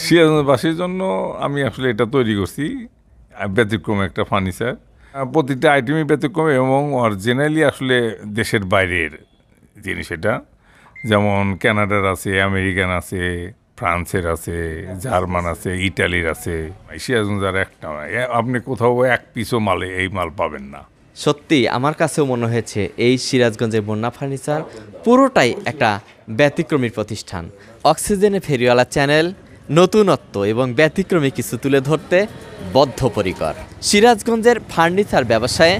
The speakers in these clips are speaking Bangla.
সিরাজবাসীর জন্য আমি আসলে এটা তৈরি করছি ব্যতিক্রম একটা ফার্নিচার। প্রতিটা আইটেমই ব্যতিক্রম এবং অরিজিনালি আসলে দেশের বাইরের জিনিস এটা। যেমন ক্যানাডার আছে, আমেরিকান আছে, ফ্রান্সের আছে, জার্মান আছে, ইটালির আছে। সিরাজগঞ্জ আর একটা আপনি কোথাও এক পিসও মালে এই মাল পাবেন না। সত্যি, আমার কাছেও মনে হয়েছে এই সিরাজগঞ্জের বন্যা ফার্নিচার পুরোটাই একটা ব্যতিক্রমী প্রতিষ্ঠান। অক্সিজেনে ফেরিওয়ালা চ্যানেল নতুনত্ব এবং ব্যতিক্রমী কিছু তুলে ধরতে বদ্ধপরিকর। সিরাজগঞ্জের ফার্নিচার ব্যবসায়ে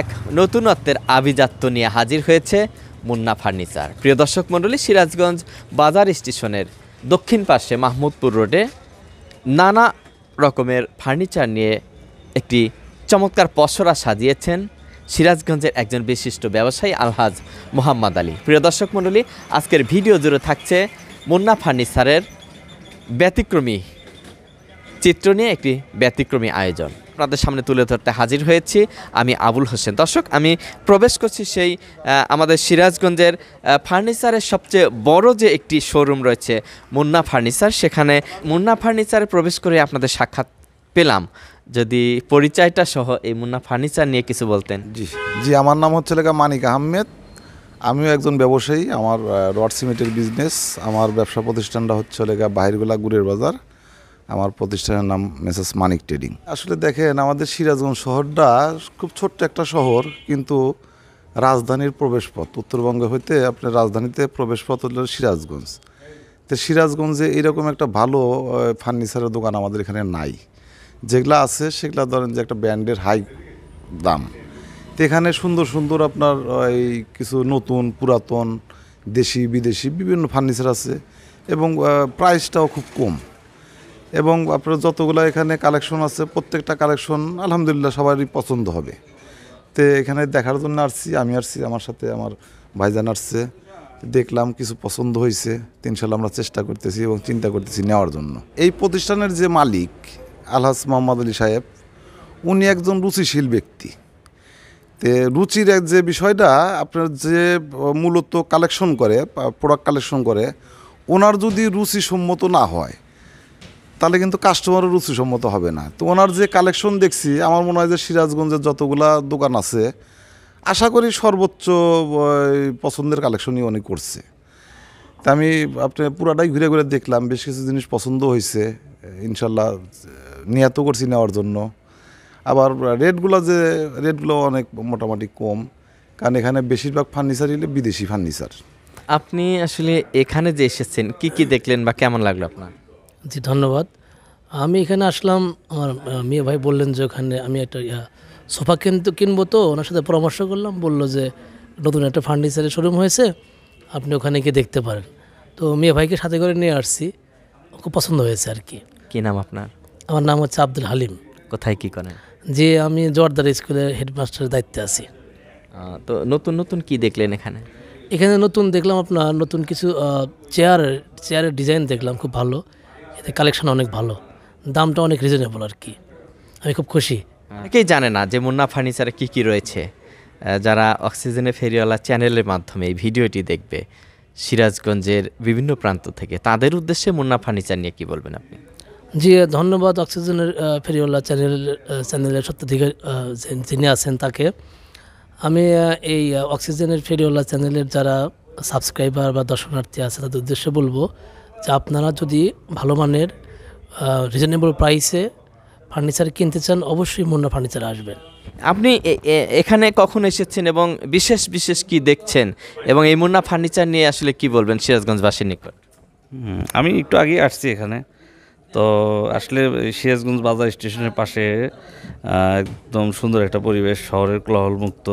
এক নতুনত্বের আভিজাত্য নিয়ে হাজির হয়েছে মুন্না ফার্নিচার। প্রিয় দর্শক মণ্ডলী, সিরাজগঞ্জ বাজার স্টেশনের দক্ষিণ পাশে মাহমুদপুর রোডে নানা রকমের ফার্নিচার নিয়ে একটি চমৎকার পসরা সাজিয়েছেন সিরাজগঞ্জের একজন বিশিষ্ট ব্যবসায়ী আলহাজ মোহাম্মদ আলী। প্রিয় দর্শক মণ্ডলী, আজকের ভিডিও জুড়ে থাকছে মুন্না ফার্নিচারের ব্যতিক্রমী চিত্র নিয়ে একটি ব্যতিক্রমী আয়োজন। আপনাদের সামনে তুলে ধরতে হাজির হয়েছি আমি আবুল হোসেন। দর্শক, আমি প্রবেশ করছি সেই আমাদের সিরাজগঞ্জের ফার্নিচারের সবচেয়ে বড় যে একটি শোরুম রয়েছে, মুন্না ফার্নিচার। সেখানে মুন্না ফার্নিচারে প্রবেশ করে আপনাদের সাক্ষাৎ পেলাম। যদি পরিচয়টা সহ এই মুন্না ফার্নিচার নিয়ে কিছু বলতেন। জি জি, আমার নাম হচ্ছে লেখা মানিক আহমেদ। আমিও একজন ব্যবসায়ী, আমার রড সিমেন্টের বিজনেস আমার ব্যবসা প্রতিষ্ঠানটা হচ্ছে লেখা বাহিরগোলা গুড়ের বাজার, আমার প্রতিষ্ঠানের নাম মেসেস মানিক ট্রেডিং আসলে দেখেন, আমাদের সিরাজগঞ্জ শহরটা খুব ছোট্ট একটা শহর, কিন্তু রাজধানীর প্রবেশপথ, উত্তরবঙ্গ হইতে আপনার রাজধানীতে প্রবেশপথ হলো সিরাজগঞ্জ। তো সিরাজগঞ্জে এরকম একটা ভালো ফার্নিচারের দোকান আমাদের এখানে নাই। যেগুলো আছে, সেগুলো ধরেন যে একটা ব্র্যান্ডের হাই দাম। এখানে সুন্দর সুন্দর আপনার এই কিছু নতুন, পুরাতন, দেশি, বিদেশি বিভিন্ন ফার্নিচার আছে এবং প্রাইসটাও খুব কম। এবং আপনার যতগুলো এখানে কালেকশন আছে, প্রত্যেকটা কালেকশন আলহামদুলিল্লাহ সবারই পছন্দ হবে। তো এখানে দেখার জন্য আসছি, আমি আসছি, আমার সাথে আমার ভাইজান আসছে। দেখলাম কিছু পছন্দ হয়েছে ইনশাল্লাহ আমরা চেষ্টা করতেছি এবং চিন্তা করতেছি নেওয়ার জন্য। এই প্রতিষ্ঠানের যে মালিক আলহাজ মোহাম্মদ আলী সাহেব, উনি একজন রুচিশীল ব্যক্তি। তে রুচির এক যে বিষয়টা, আপনার যে মূলত কালেকশন করে প্রোডাক্ট কালেকশন করে, ওনার যদি রুচিসম্মত না হয়, তাহলে কিন্তু কাস্টমারও রুচিসম্মত হবে না। তো ওনার যে কালেকশন দেখছি, আমার মনে হয় যে সিরাজগঞ্জের যতগুলা দোকান আছে, আশা করি সর্বোচ্চ পছন্দের কালেকশনই উনি করছে। তা আমি আপনি পুরাটাই ঘুরে ঘুরে দেখলাম, বেশ কিছু জিনিস পছন্দ হয়েছে ইনশাল্লাহ নিয়াত করছি নেওয়ার জন্য। আবার রেটগুলো যে রেটগুলো অনেক মোটামুটি কম কারণ এখানে বেশিরভাগ ফার্নিচার হলে বিদেশি ফার্নিচার আপনি আসলে এখানে যে এসেছেন কি কি দেখলেন বা কেমন লাগল আপনার? জি ধন্যবাদ। আমি এখানে আসলাম আমার মেয়ে ভাই বললেন যে ওখানে আমি একটা ইয়া, সোফা কিনতে কিনবো তো ওনার সাথে পরামর্শ করলাম বলল যে নতুন একটা ফার্নিচারের শোরুম হয়েছে আপনি ওখানে গিয়ে দেখতে পারেন। তো মেয়ে ভাইকে সাথে করে নিয়ে আসছি খুব পছন্দ হয়েছে আর কি। কী নাম আপনার? আমার নাম হচ্ছে আব্দুল হালিম। কোথায় কী করেন? যে আমি জোয়ারদার স্কুলের হেডমাস্টারের দায়িত্বে আছি। তো নতুন নতুন কি দেখলেন এখানে? এখানে নতুন দেখলাম আপনার নতুন কিছু চেয়ার চেয়ারের ডিজাইন দেখলাম খুব ভালো। এতে কালেকশন অনেক ভালো। দামটা অনেক রিজনেবল আর কি। আমি খুব খুশি। অনেকেই জানে না যে মুন্না ফার্নিচারে কি কি রয়েছে। যারা অক্সিজেনে ফেরিওয়ালা চ্যানেলের মাধ্যমে এই ভিডিওটি দেখবে সিরাজগঞ্জের বিভিন্ন প্রান্ত থেকে তাদের উদ্দেশ্যে মুন্না ফার্নিচার নিয়ে কি বলবেন আপনি? জি ধন্যবাদ অক্সিজেনের ফেরিওয়ালা চ্যানেল চ্যানেলের সত্যাধিকার যিনি আছেন তাকে। আমি এই অক্সিজেনের ফেরিওয়ালা চ্যানেলের যারা সাবস্ক্রাইবার বা দর্শনার্থী আছে তাদের উদ্দেশ্যে বলব যে আপনারা যদি ভালো মানের রিজনেবল প্রাইসে ফার্নিচার কিনতে চান অবশ্যই মুন্না ফার্নিচার আসবেন। আপনি এখানে কখন এসেছেন এবং বিশেষ বিশেষ কি দেখছেন? এবং এই মুন্না ফার্নিচার নিয়ে আসলে কি বলবেন সিরাজগঞ্জবাসীর নিকট? আমি একটু আগেই আসছি এখানে। তো আসলে সিরাজগঞ্জ বাজার স্টেশনের পাশে একদম সুন্দর একটা পরিবেশ, শহরের কোলাহলমুক্ত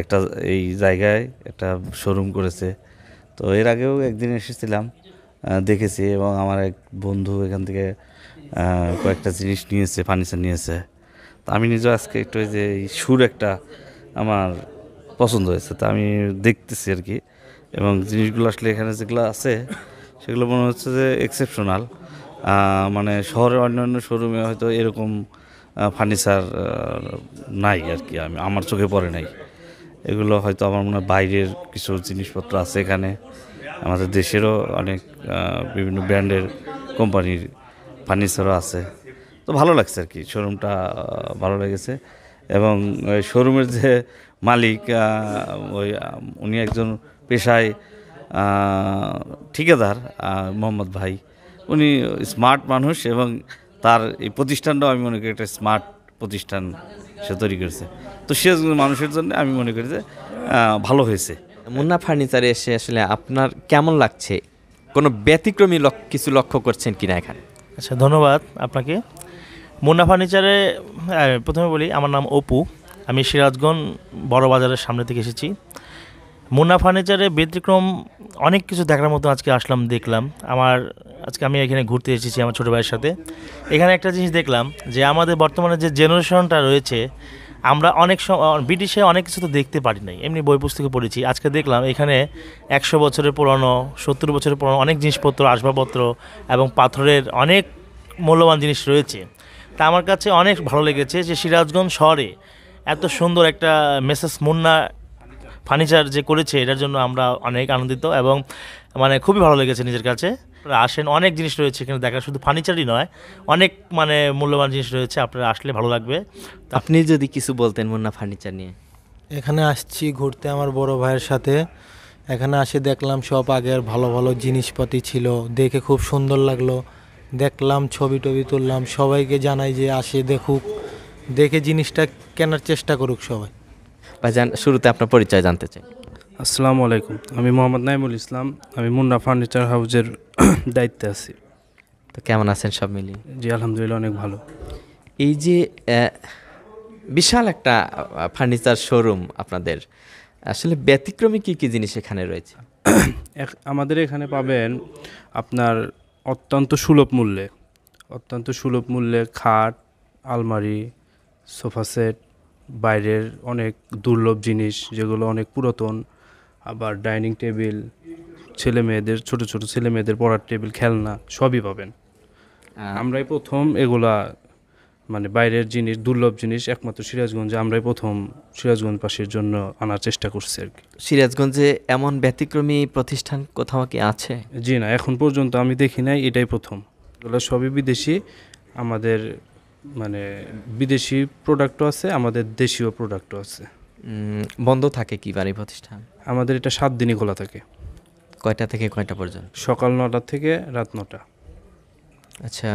একটা এই জায়গায় একটা শোরুম করেছে। তো এর আগেও একদিন এসেছিলাম দেখেছি এবং আমার এক বন্ধু এখান থেকে কয়েকটা জিনিস নিয়েছে ফার্নিচার নিয়েছে। তো আমি নিজেও আজকে একটু ওই যে এই সুর একটা আমার পছন্দ হয়েছে, তা আমি দেখতেছি আর কি। এবং জিনিসগুলো আসলে এখানে যেগুলো আছে, সেগুলো মনে হচ্ছে যে এক্সেপশনাল মানে শহরের অন্যান্য শোরুমে হয়তো এরকম ফার্নিচার নাই আর কি, আমি, আমার চোখে পড়ে নাই। এগুলো হয়তো আমার মনে হয় বাইরের কিছু জিনিসপত্র আছে এখানে। আমাদের দেশেরও অনেক বিভিন্ন ব্র্যান্ডের কোম্পানির ফার্নিচারও আছে। তো ভালো লাগছে আর কি, শোরুমটা ভালো লেগেছে। এবং শোরুমের যে মালিক ওই, উনি একজন পেশায় ঠিকাদার মোহাম্মদ ভাই। উনি স্মার্ট মানুষ এবং তার এই প্রতিষ্ঠানটাও আমি মনে করি একটা স্মার্ট প্রতিষ্ঠান সে তৈরি করেছে। তো সে মানুষের জন্য আমি মনে করি যে ভালো হয়েছে। মুন্না ফার্নিচারে এসে আসলে আপনার কেমন লাগছে? কোনো ব্যতিক্রমী কিছু লক্ষ্য করছেন কিনা এখানে? আচ্ছা ধন্যবাদ আপনাকে। মুন্না ফার্নিচারে প্রথমে বলি আমার নাম অপু। আমি সিরাজগঞ্জ বড় বাজারের সামনে থেকে এসেছি। মুন্না ফার্নিচারে ব্যতিক্রম অনেক কিছু দেখার মতো আজকে আসলাম, দেখলাম। আমার, আজকে আমি এখানে ঘুরতে এসেছি আমার ছোটো ভাইয়ের সাথে। এখানে একটা জিনিস দেখলাম যে আমাদের বর্তমানে যে জেনারেশনটা রয়েছে, আমরা অনেক ব্রিটিশে অনেক কিছু তো দেখতে পারি নাই। এমনি বই পুস্তকে পড়েছি। আজকে দেখলাম এখানে একশো বছরের পুরনো, সত্তর বছরের পুরনো অনেক জিনিসপত্র, আসবাবপত্র এবং পাথরের অনেক মূল্যবান জিনিস রয়েছে। তা আমার কাছে অনেক ভালো লেগেছে যে সিরাজগঞ্জ শহরে এত সুন্দর একটা মেসেস মুন্না ফার্নিচার যে করেছে এটার জন্য আমরা অনেক আনন্দিত এবং মানে খুবই ভালো লেগেছে নিজের কাছে। আপনারা আসেন অনেক জিনিস রয়েছে এখানে দেখা শুধু ফার্নিচারই নয় অনেক মানে মূল্যবান জিনিস রয়েছে আপনারা আসলে ভালো লাগবে। আপনি যদি কিছু বলতেন মুন্না ফার্নিচার নিয়ে। এখানে আসছি ঘুরতে আমার বড় ভাইয়ের সাথে। এখানে আসে দেখলাম সব আগের ভালো ভালো জিনিসপাতি ছিল দেখে খুব সুন্দর লাগল। দেখলাম ছবি টবি তুললাম সবাইকে জানাই যে আসে দেখুক। দেখে জিনিসটা কেনার চেষ্টা করুক সবাই। ভাইজান শুরুতে আপনার পরিচয় জানতে চাই। আসসালামু আলাইকুম। আমি মোহাম্মদ নাইমুল ইসলাম। আমি মুন্না ফার্নিচার হাউসের দায়িত্বে আছি। তো কেমন আছেন সব মিলিয়ে? জি আলহামদুলিল্লাহ অনেক ভালো। এই যে বিশাল একটা ফার্নিচার শোরুম আপনাদের। আসলে ব্যতিক্রমী কী কী জিনিস এখানে রয়েছে? আমাদের এখানে পাবেন আপনার অত্যন্ত সুলভ মূল্যে অত্যন্ত সুলভ মূল্যে খাট আলমারি সোফা সেট বাইরের অনেক দুর্লভ জিনিস যেগুলো অনেক পুরাতন আবার ডাইনিং টেবিল ছেলে মেয়েদের ছোট ছোট ছেলে মেয়েদের পড়ার টেবিল খেলনা সবই পাবেন। আমরাই প্রথম এগুলা মানে বাইরের জিনিস দুর্লভ জিনিস একমাত্র সিরাজগঞ্জে আমরাই প্রথম সিরাজগঞ্জবাসীর জন্য আনার চেষ্টা করছি আর কি। সিরাজগঞ্জে এমন ব্যতিক্রমী প্রতিষ্ঠান কোথাও কি আছে? জি না এখন পর্যন্ত আমি দেখি নাই এটাই প্রথম। এগুলো সবই বিদেশি আমাদের মানে বিদেশি প্রোডাক্টও আছে আমাদের দেশীয় প্রোডাক্টও আছে। বন্ধ থাকে কি বাড়ি প্রতিষ্ঠান? আমাদের এটা সাত দিনই খোলা থাকে। কয়টা থেকে কয়টা পর্যন্ত? সকাল নটা থেকে রাত নটা। আচ্ছা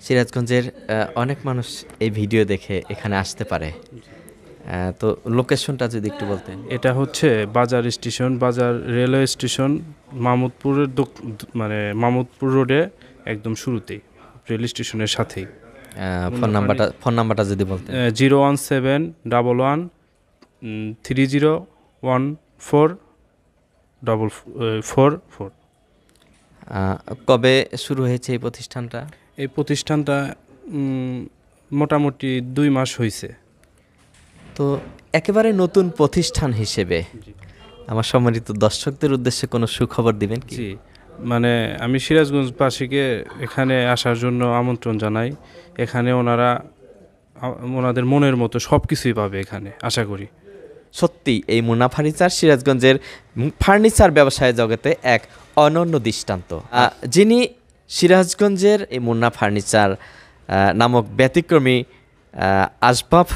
সিরাজগঞ্জের অনেক মানুষ এই ভিডিও দেখে এখানে আসতে পারে। তো লোকেশনটা যদি একটু বলতেন। এটা হচ্ছে বাজার স্টেশন বাজার রেলওয়ে স্টেশন মামুদপুরের মানে মামুদপুর রোডে একদম শুরুতেই। রেল স্টেশনের সাথেই। ফোন নাম্বারটা ফোন নাম্বারটা যদি বলতেন। Zero one seven double one three zero one four double four four. কবে শুরু হয়েছে এই প্রতিষ্ঠানটা? এই প্রতিষ্ঠানটা মোটামুটি দুই মাস হয়েছে তো একেবারে নতুন প্রতিষ্ঠান হিসেবে আমার সম্মানিত দর্শকদের উদ্দেশ্যে কোনো সুখবর দিবেন কি? মানে আমি সিরাজগঞ্জবাসীকে এখানে আসার জন্য আমন্ত্রণ জানাই। এখানে ওনারা, ওনাদের মনের মতো সব কিছুই পাবে এখানে, আশা করি। সত্যি, এই মুন্না ফার্নিচার সিরাজগঞ্জের ফার্নিচার ব্যবসায় জগতে এক অনন্য দৃষ্টান্ত। যিনি সিরাজগঞ্জের এই মুন্না ফার্নিচার নামক ব্যতিক্রমী আসবাব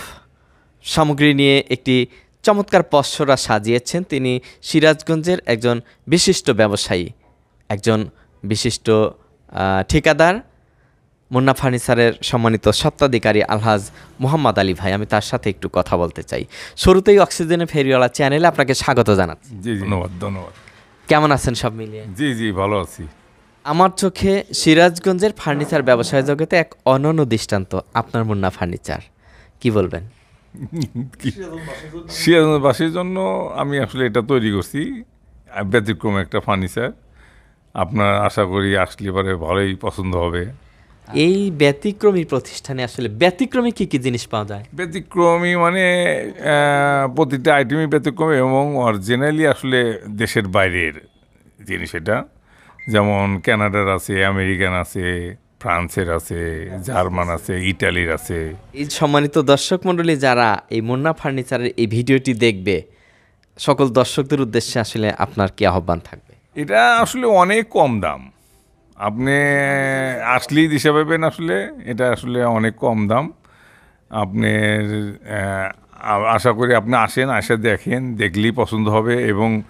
সামগ্রী নিয়ে একটি চমৎকার পসরা সাজিয়েছেন। তিনি সিরাজগঞ্জের একজন বিশিষ্ট ব্যবসায়ী। একজন বিশিষ্ট ঠিকাদার মুন্না ফার্নিচারের সম্মানিত সত্ত্বাধিকারী আলহাজ মোহাম্মদ আলী ভাই। আমি তার সাথে একটু কথা বলতে চাই। শুরুতেই অক্সিজেনে ফেরিওয়ালা চ্যানেলে আপনাকে স্বাগত জানাচ্ছি। জি ধন্যবাদ ধন্যবাদ। কেমন আছেন সব মিলিয়ে? জি জি ভালো আছি। আমার চোখে সিরাজগঞ্জের ফার্নিচার ব্যবসায় জগতে এক অনন্য দৃষ্টান্ত আপনার মুন্না ফার্নিচার। কি বলবেন? সিরাজবাসীর জন্য আমি আসলে এটা তৈরি করছি ব্যতিক্রম একটা ফার্নিচার। আপনার আশা করি আসলে পরে ভালোই পছন্দ হবে। এই ব্যতিক্রমী প্রতিষ্ঠানে আসলে ব্যতিক্রমী কি কি জিনিস পাওয়া যায়? ব্যতিক্রমী মানে প্রতিটা আইটেমই ব্যতিক্রমী এবং অরিজিনালি আসলে দেশের বাইরের জিনিস এটা। যেমন কানাডার আছে আমেরিকান আছে ফ্রান্সের আছে জার্মান আছে ইটালির আছে। এই সম্মানিত দর্শক মণ্ডলী যারা এই মুন্না ফার্নিচারের এই ভিডিওটি দেখবে সকল দর্শকদের উদ্দেশ্যে আসলে আপনার কি আহ্বান থাকবে? এটা আসলে অনেক কম দাম। আপনি আসলেই দিশা পাবেন আসলে, এটা আসলে অনেক কম দাম। আপনি আশা করি আপনি আসেন, আসে দেখেন, দেখলেই পছন্দ হবে এবং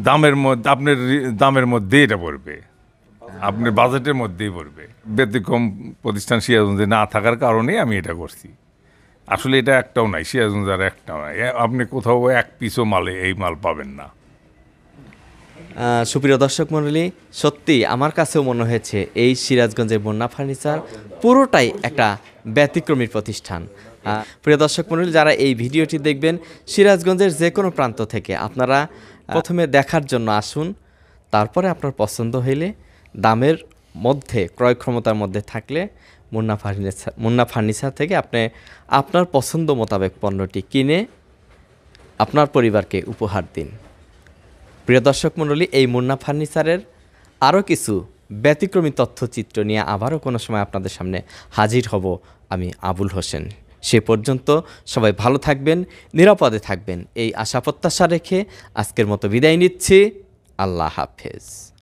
দামের মধ্যে, আপনার দামের মধ্যে এটা পড়বে। আপনার বাজেটের মধ্যেই পড়বে। ব্যতিক্রম প্রতিষ্ঠান সিরাজগঞ্জে না থাকার কারণেই আমি এটা করছি। আসলে এটা একটাও নাই, সিরাজগঞ্জ আর একটাও নাই। আপনি কোথাও এক পিসও মালে, এই মাল পাবেন না। সুপ্রিয় দর্শক মণ্ডলী, সত্যি আমার কাছেও মনে হয়েছে এই সিরাজগঞ্জের বন্যা ফার্নিচার পুরোটাই একটা ব্যতিক্রমী প্রতিষ্ঠান। প্রিয় দর্শক মণ্ডলী, যারা এই ভিডিওটি দেখবেন, সিরাজগঞ্জের যে কোনো প্রান্ত থেকে আপনারা প্রথমে দেখার জন্য আসুন, তারপরে আপনার পছন্দ হইলে দামের মধ্যে, ক্রয় ক্ষমতার মধ্যে থাকলে মুন্না ফার্নিচার মুন্না ফার্নিচার থেকে আপনি আপনার পছন্দ মোতাবেক পণ্যটি কিনে আপনার পরিবারকে উপহার দিন। প্রিয় দর্শক মণ্ডলী, এই মুন্না ফার্নিচারের আরও কিছু ব্যতিক্রমী তথ্যচিত্র নিয়ে আবারও কোনো সময় আপনাদের সামনে হাজির হব আমি আবুল হোসেন। সে পর্যন্ত সবাই ভালো থাকবেন, নিরাপদে থাকবেন। এই আশা প্রত্যাশা রেখে আজকের মতো বিদায় নিচ্ছি। আল্লাহ হাফেজ।